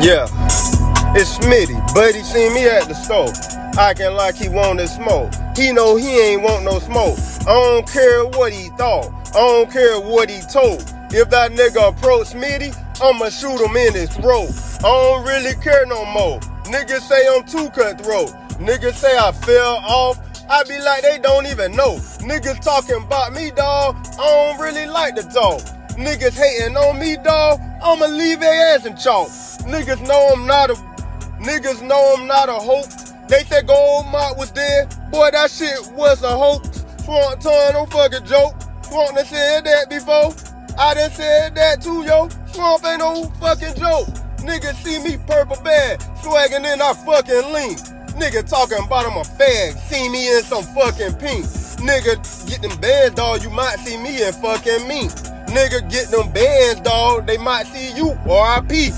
Yeah, it's Smitty. Buddy seen me at the store. Acting like he wanted smoke. He know he ain't want no smoke. I don't care what he thought. I don't care what he told. If that nigga approach Smitty, I'ma shoot him in his throat. I don't really care no more. Niggas say I'm too cutthroat. Niggas say I fell off. I be like they don't even know. Niggas talking about me, dawg. I don't really like to talk. Niggas hating on me, dawg. I'ma leave their ass in chalk. Niggas know I'm not a niggas know I'm not a hope. They said Goldmouth was dead. Boy, that shit was a hoax. Swamp ton, no fucking joke. Swamp done said that before. I done said that too, yo. Swamp ain't no fucking joke. Niggas see me purple bad, swagging in our fucking link. Nigga talking about I'm a fag, see me in some fucking pink. Nigga get them bands, dog, you might see me in fucking mink. Nigga get them bands, dog, they might see you, RIP.